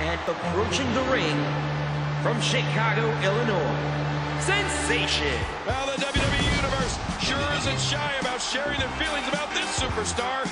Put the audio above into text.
And approaching the ring from Chicago, Illinois, Sensation. Well, the WWE Universe sure isn't shy about sharing their feelings about this superstar